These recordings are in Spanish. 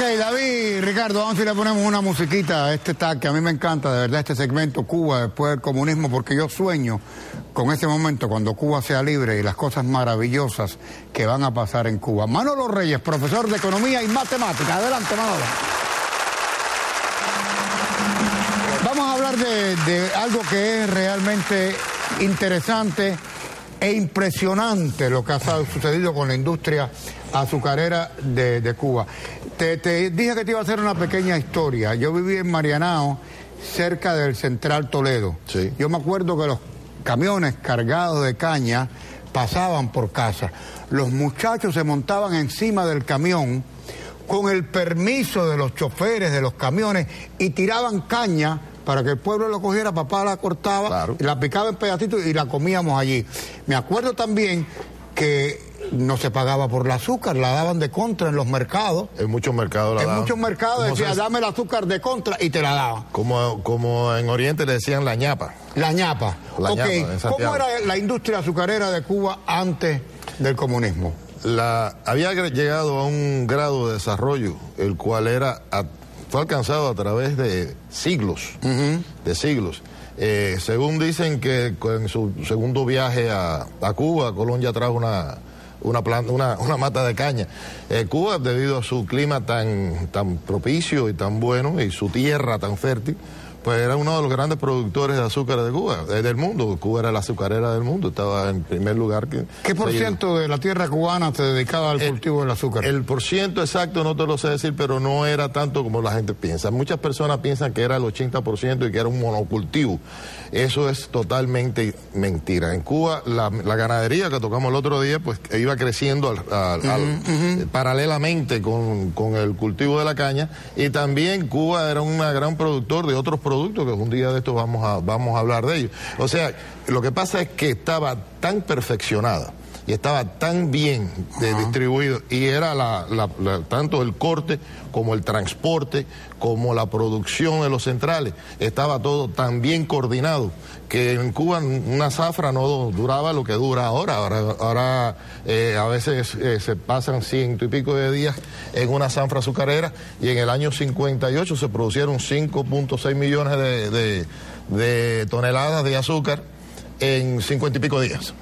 David, Ricardo, vamos a le ponemos una musiquita a este tag que a mí me encanta, de verdad, este segmento Cuba después del comunismo, porque yo sueño con ese momento cuando Cuba sea libre y las cosas maravillosas que van a pasar en Cuba. Manolo Reyes, profesor de Economía y Matemática. Adelante, Manolo. Vamos a hablar de algo que es realmente interesante e impresionante lo que ha sucedido con la industria azucarera de, Cuba. Te, dije que te iba a hacer una pequeña historia. Yo viví en Marianao, cerca del Central Toledo. Yo me acuerdo que los camiones cargados de caña pasaban por casa. Los muchachos se montaban encima del camión con el permiso de los choferes de los camiones y tiraban caña para que el pueblo lo cogiera, papá la cortaba, la picaba en pedacitos y la comíamos allí. Me acuerdo también que no se pagaba por el azúcar, la daban de contra en los mercados. En muchos mercados la En muchos mercados decía, dame el azúcar de contra y te la daban. Como, como en Oriente le decían la ñapa. La ñapa. La ¿Cómo era la industria azucarera de Cuba antes del comunismo? La, había llegado a un grado de desarrollo, el cual era fue alcanzado a través de siglos, de siglos. Eh, según dicen que en su segundo viaje a, a Cuba, Colón ya trajo una, una, planta, una, una mata de caña. Eh, Cuba, debido a su clima tan, tan propicio y tan bueno y su tierra tan fértil, pues era uno de los grandes productores de azúcar de Cuba, del mundo. Cuba era la azucarera del mundo, estaba en primer lugar. Que ¿Qué por ciento de la tierra cubana se dedicaba al cultivo del azúcar? El por ciento exacto no te lo sé decir, pero no era tanto como la gente piensa. Muchas personas piensan que era el 80% y que era un monocultivo. Eso es totalmente mentira. En Cuba, la, ganadería que tocamos el otro día, pues iba creciendo paralelamente con, con el cultivo de la caña y también Cuba era un gran productor de otros productos producto que un día de estos vamos a, vamos a hablar de ellos. O sea, lo que pasa es que estaba tan perfeccionada y estaba tan bien distribuido y era la, tanto el corte como el transporte como la producción de los centrales estaba todo tan bien coordinado que en Cuba una zafra no duraba lo que dura ahora ahora, ahora eh, a veces eh, se pasan ciento y pico de días en una zafra azucarera y en el año 58 se producieron 5.6 millones de, de toneladas de azúcar en cincuenta y pico días.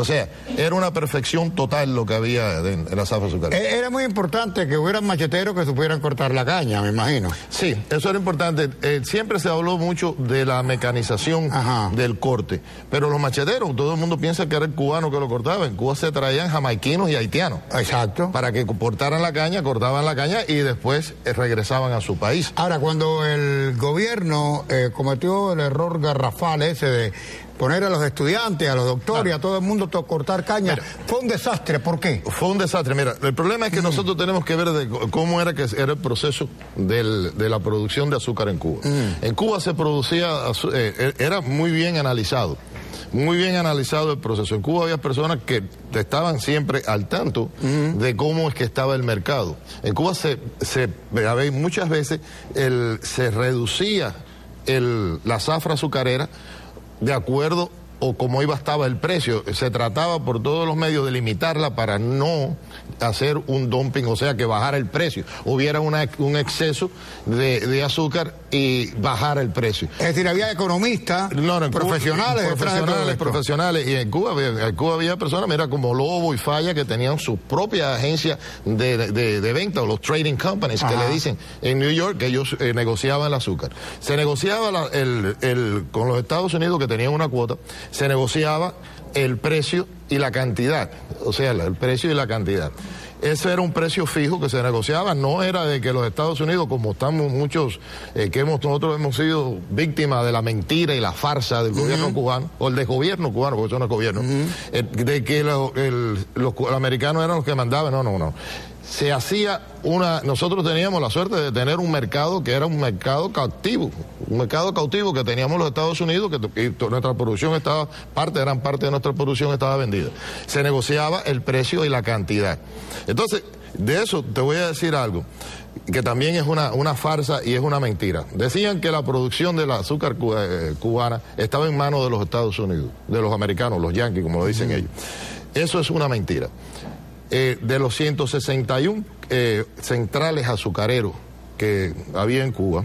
O sea, era una perfección total lo que había en, la zafra azucarera. E-, era muy importante que hubieran macheteros que supieran cortar la caña, me imagino. Sí, eso era importante. Eh, siempre se habló mucho de la mecanización del corte, pero los macheteros, todo el mundo piensa que era el cubano que lo cortaba. En Cuba se traían jamaiquinos y haitianos. Exacto. Para que cortaran la caña, cortaban la caña y después eh, regresaban a su país. Ahora, cuando el gobierno eh, cometió el error garrafal ese de poner a los estudiantes, a los doctores, a todo el mundo a cortar caña. fue un desastre, ¿por qué? Fue un desastre, mira, el problema es que mm. nosotros tenemos que ver de cómo era que era el proceso de la producción de azúcar en Cuba. Mm. En Cuba se producía, eh, eh, era muy bien analizado muy bien analizado el proceso. En Cuba había personas que estaban siempre al tanto mm. de cómo es que estaba el mercado. En Cuba se, se muchas veces el, se reducía el, la zafra azucarera de acuerdo o como iba estaba el precio. Se trataba por todos los medios de limitarla para no hacer un dumping, o sea, que bajara el precio. Hubiera una, un exceso de, azúcar y bajara el precio. Es decir, había economistas, profesionales, profesionales, profesionales. Y en Cuba, en Cuba había personas, mira, como Lobo y Falla, que tenían su propia agencia de, de, venta, o los trading companies, que le dicen en New York que ellos eh, negociaban el azúcar. Se negociaba el, el, con los Estados Unidos, que tenían una cuota, se negociaba el precio y la cantidad, o sea, el precio y la cantidad. Ese era un precio fijo que se negociaba, no era de que los Estados Unidos, como estamos muchos, eh, que hemos, nosotros hemos sido víctimas de la mentira y la farsa del gobierno cubano, o el desgobierno cubano, porque eso no es gobierno, eh, de que los americanos eran los que mandaban, no, no, no. Se hacía una, nosotros teníamos la suerte de tener un mercado que era un mercado cautivo, un mercado cautivo que teníamos los Estados Unidos, que nuestra producción estaba, parte, gran parte de nuestra producción estaba vendida. Se negociaba el precio y la cantidad. Entonces, de eso te voy a decir algo, que también es una, una farsa y es una mentira. Decían que la producción del azúcar eh, cubana estaba en manos de los Estados Unidos, de los americanos, los yanquis, como lo dicen ellos. Eso es una mentira eh, de los 161 eh, centrales azucareros que había en Cuba,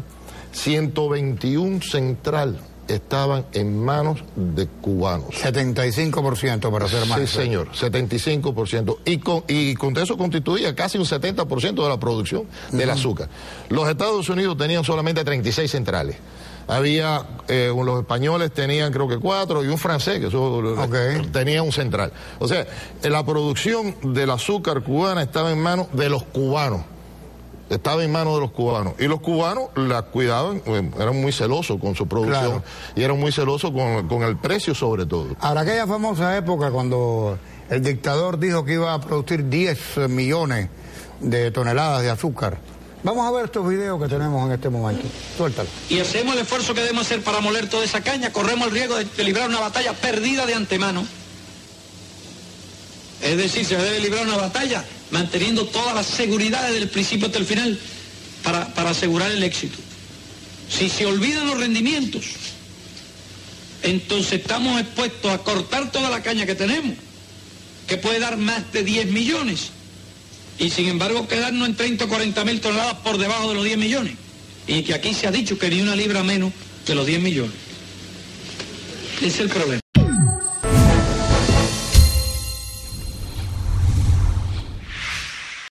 121 central estaban en manos de cubanos. 75% para ser más. Sí, señor, 75%. Y con, y con eso constituía casi un 70% de la producción del azúcar. Los Estados Unidos tenían solamente 36 centrales. Había, eh, los españoles tenían creo que cuatro y un francés que eso, tenía un central. O sea, la producción del azúcar cubana estaba en manos de los cubanos estaba en manos de los cubanos. Y los cubanos la cuidaban, eh, eran muy celosos con su producción Claro. y eran muy celosos con, con el precio sobre todo. Ahora, aquella famosa época cuando el dictador dijo que iba a producir 10 millones de toneladas de azúcar. Vamos a ver estos videos que tenemos en este momento. Suéltalo. y hacemos el esfuerzo que debemos hacer para moler toda esa caña, corremos el riesgo de, de librar una batalla perdida de antemano. Es decir, se debe librar una batalla manteniendo todas las seguridades del principio hasta el final para, para asegurar el éxito. Si se olvidan los rendimientos, entonces estamos expuestos a cortar toda la caña que tenemos, que puede dar más de 10 millones, y sin embargo quedarnos en 30 o 40 mil toneladas por debajo de los 10 millones. Y que aquí se ha dicho que ni una libra menos de los 10 millones. Ese es el problema.